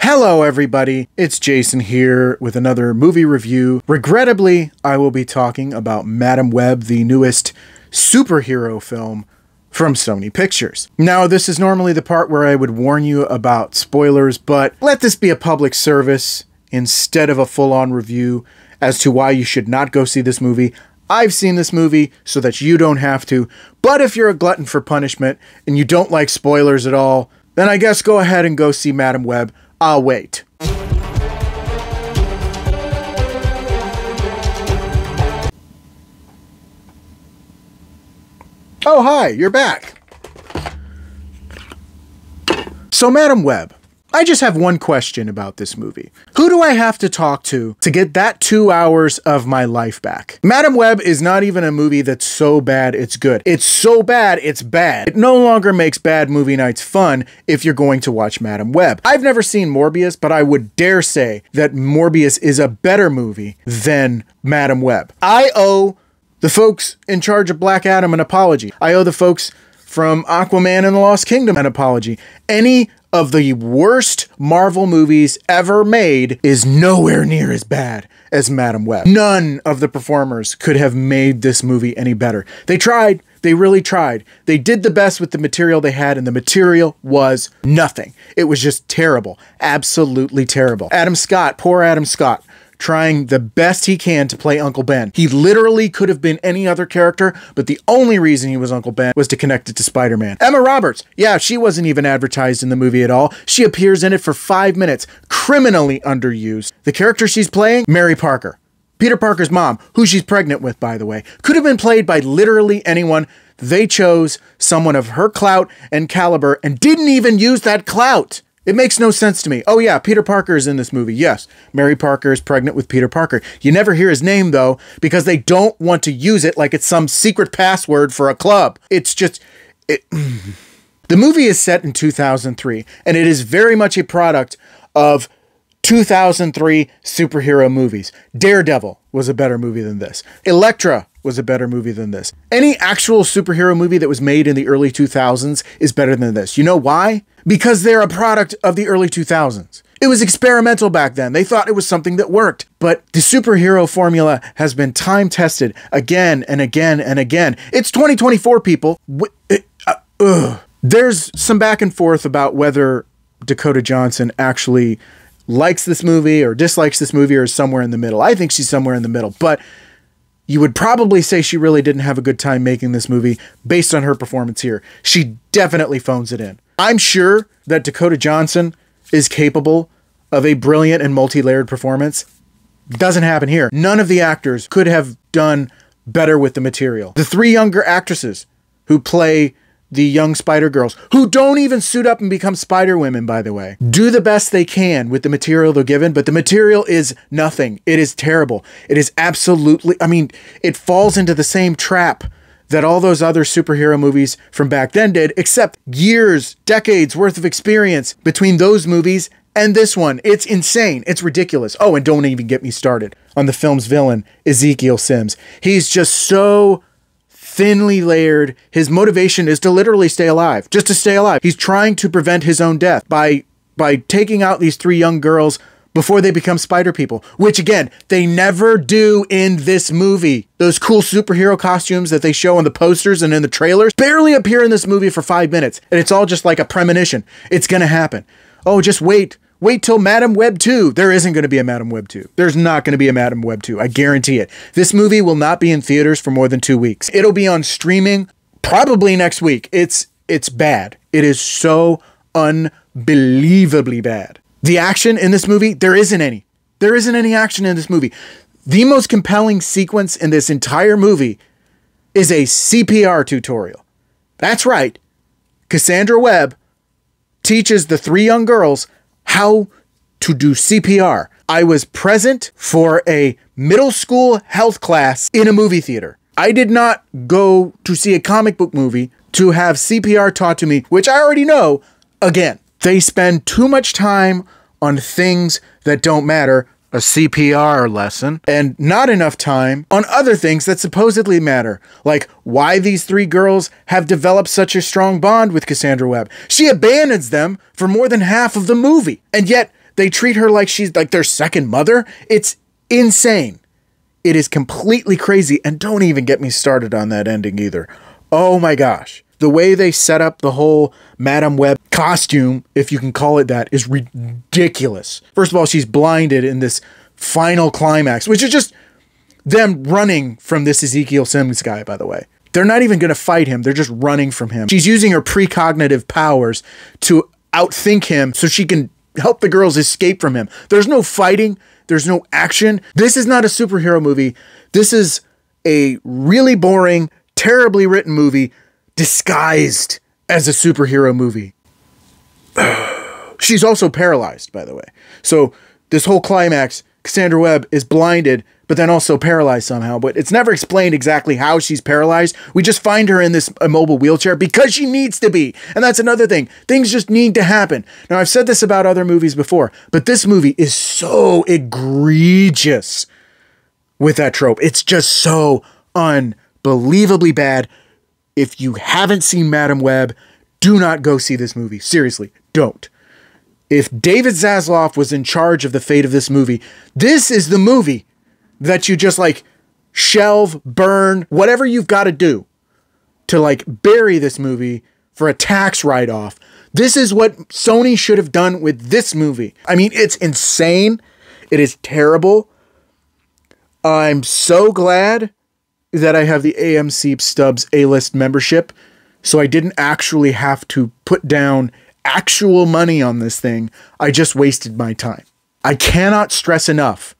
Hello, everybody. It's Jason here with another movie review. Regrettably, I will be talking about Madame Web, the newest superhero film from Sony Pictures. Now, this is normally the part where I would warn you about spoilers, but let this be a public service instead of a full on review as to why you should not go see this movie. I've seen this movie so that you don't have to, but if you're a glutton for punishment and you don't like spoilers at all, then I guess go ahead and go see Madame Web. I'll wait. Oh, hi, you're back. So, Madame Web, I just have one question about this movie. Who do I have to talk to to get that two hours of my life back? Madame Web is not even a movie that's so bad it's good. It's so bad it's bad. It no longer makes bad movie nights fun if you're going to watch Madame Web. I've never seen Morbius, but I would dare say that Morbius is a better movie than Madame Web. I owe the folks in charge of Black Adam an apology. I owe the folks from Aquaman and the Lost Kingdom an apology. Any of the worst Marvel movies ever made is nowhere near as bad as Madame Web. None of the performers could have made this movie any better. They tried. They really tried. They did the best with the material they had, and the material was nothing. It was just terrible. Absolutely terrible. Adam Scott, poor Adam Scott, trying the best he can to play Uncle Ben. He literally could have been any other character, but the only reason he was Uncle Ben was to connect it to Spider Man. Emma Roberts, yeah, she wasn't even advertised in the movie at all. She appears in it for five minutes, criminally underused. The character she's playing, Mary Parker. Peter Parker's mom, who she's pregnant with, by the way, could have been played by literally anyone. They chose someone of her clout and caliber and didn't even use that clout. It makes no sense to me. Oh, yeah, Peter Parker is in this movie. Yes, Mary Parker is pregnant with Peter Parker. You never hear his name, though, because they don't want to use it like it's some secret password for a club. It's just. It, the movie is set in 2003, and it is very much a product of 2003 superhero movies. Daredevil was a better movie than this. Elektra was a better movie than this. Any actual superhero movie that was made in the early 2000s is better than this. You know why? Because they're a product of the early 2000s. It was experimental back then. They thought it was something that worked. But the superhero formula has been time tested again and again and again. It's 2024, people. Uh, There's some back and forth about whether Dakota Johnson actually likes this movie or dislikes this movie or is somewhere in the middle. I think she's somewhere in the middle. But you would probably say she really didn't have a good time making this movie based on her performance here. She definitely phones it in. I'm sure that Dakota Johnson is capable of a brilliant and multi layered performance. Doesn't happen here. None of the actors could have done better with the material. The three younger actresses who play the young Spider Girls, who don't even suit up and become Spider Women, by the way, do the best they can with the material they're given, but the material is nothing. It is terrible. It is absolutely, I mean, it falls into the same trap that all those other superhero movies from back then did, except years, decades worth of experience between those movies and this one. It's insane. It's ridiculous. Oh, and don't even get me started on the film's villain, Ezekiel Sims. He's just so thinly layered. His motivation is to literally stay alive, just to stay alive. He's trying to prevent his own death by by taking out these three young girls before they become spider people, which again, they never do in this movie. Those cool superhero costumes that they show on the posters and in the trailers barely appear in this movie for 5 minutes, and it's all just like a premonition. It's to happen. Oh, just wait. Wait till Madame Web 2. There isn't going to be a Madame Web 2. There's not going to be a Madame Web 2. I guarantee it. This movie will not be in theaters for more than 2 weeks. It'll be on streaming probably next week. It's it's bad. It is so unbelievably bad. The action in this movie, there isn't any. There isn't any action in this movie. The most compelling sequence in this entire movie is a CPR tutorial. That's right. Cassandra Webb teaches the three young girls how to do CPR. I was present for a middle school health class in a movie theater. I did not go to see a comic book movie to have CPR taught to me, which I already know, again. They spend too much time on things that don't matter, a CPR lesson, and not enough time on other things that supposedly matter, like why these three girls have developed such a strong bond with Cassandra Webb. She abandons them for more than half of the movie, and yet they treat her like she's like their second mother. It's insane. It is completely crazy, and don't even get me started on that ending either. Oh my gosh. The way they set up the whole Madame Web costume, if you can call it that, is ridiculous. First of all, she's blinded in this final climax, which is just them running from this Ezekiel Sims guy, by the way. They're not even going to fight him, they're just running from him. She's using her precognitive powers to outthink him so she can help the girls escape from him. There's no fighting, there's no action. This is not a superhero movie. This is a really boring, terribly written movie disguised as a superhero movie. She's also paralyzed, by the way. So this whole climax, Cassandra Webb is blinded, but then also paralyzed somehow. But it's never explained exactly how she's paralyzed. We just find her in this immobile wheelchair because she needs to be. And that's another thing. Things just need to happen. Now, I've said this about other movies before, but this movie is so egregious with that trope. It's just so unbelievably bad. If you haven't seen Madame Web, do not go see this movie. Seriously, don't. If David Zaslav was in charge of the fate of this movie, this is the movie that you just like shelve, burn, whatever you've got to do to like bury this movie for a tax write off. This is what Sony should have done with this movie. I mean, it's insane. It is terrible. I'm so glad that I have the AMC Stubs A list membership. So I didn't actually have to put down actual money on this thing. I just wasted my time. I cannot stress enough.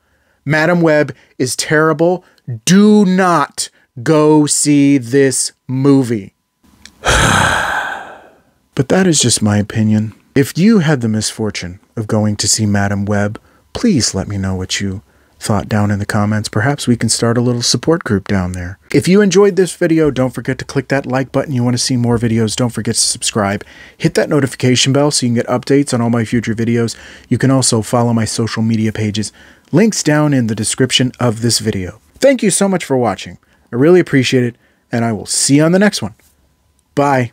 Madame Web is terrible. Do not go see this movie. but that is just my opinion. If you had the misfortune of going to see Madame Web, please let me know what you thought down in the comments. Perhaps we can start a little support group down there. If you enjoyed this video, don't forget to click that like button. You want to see more videos, don't forget to subscribe. Hit that notification bell so you can get updates on all my future videos. You can also follow my social media pages. Links down in the description of this video. Thank you so much for watching. I really appreciate it, and I will see you on the next one. Bye.